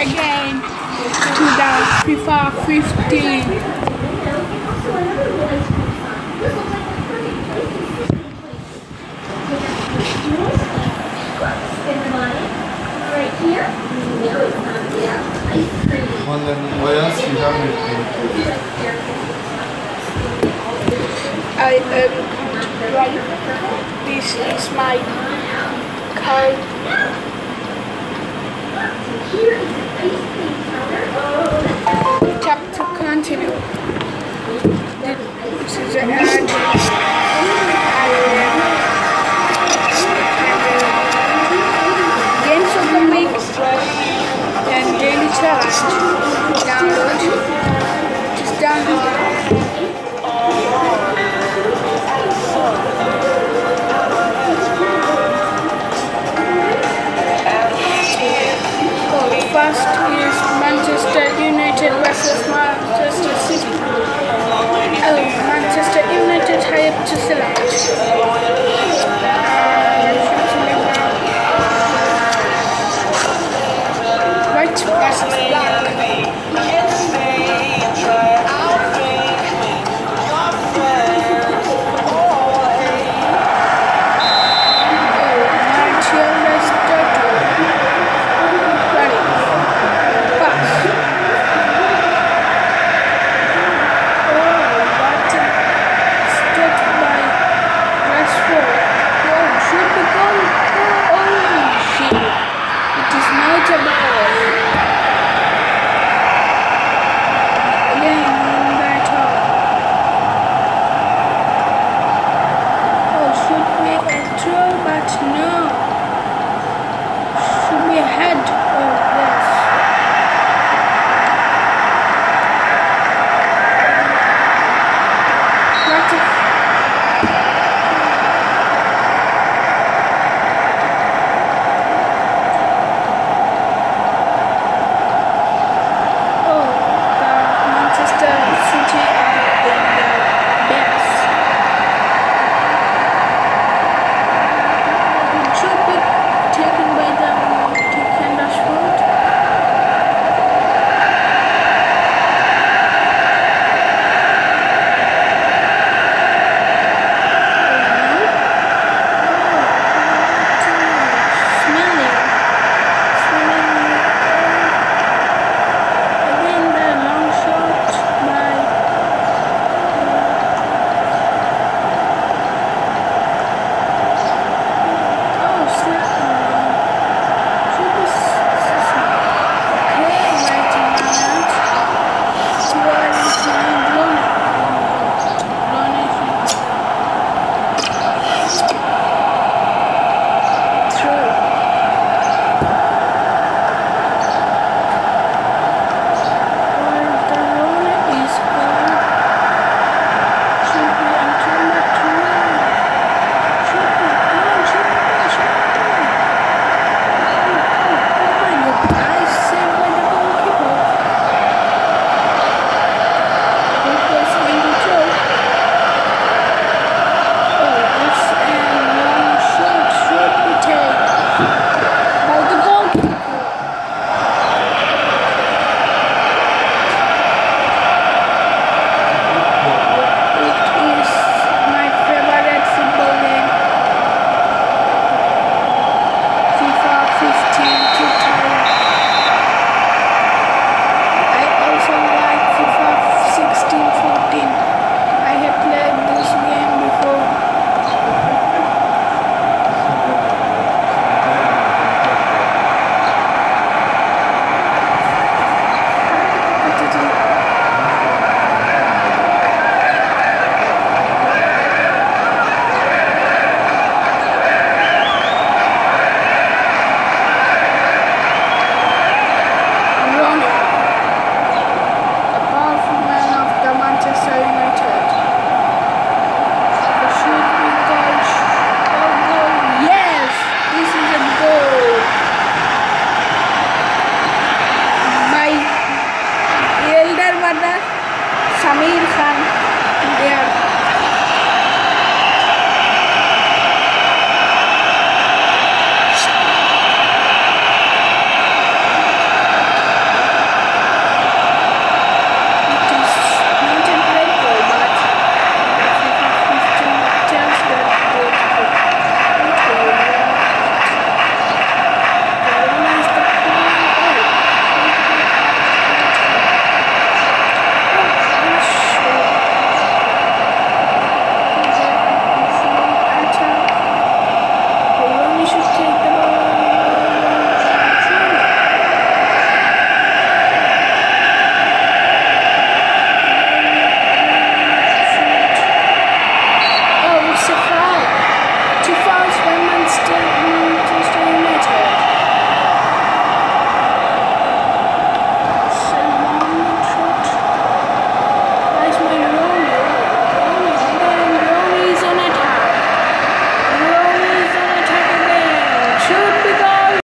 again to the FIFA 15. Right here? No, it's not there. Ice cream. Und then what else do you have? I um right. This is my card. Here is Oh,